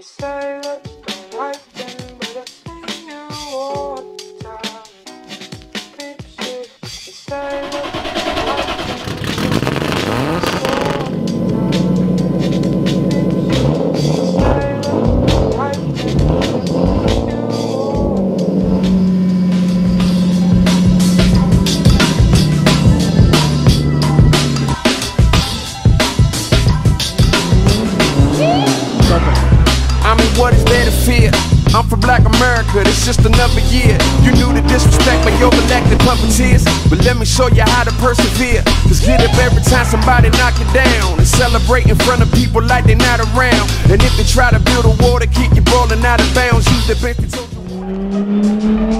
You say that I mean, what is there to fear? I'm from Black America, it's just another year. You knew the disrespect by your elected puppeteers. But let me show you how to persevere. Just get up every time somebody knock you down. And celebrate in front of people like they're not around. And if they try to build a wall to keep you rolling out of bounds, use the bench to.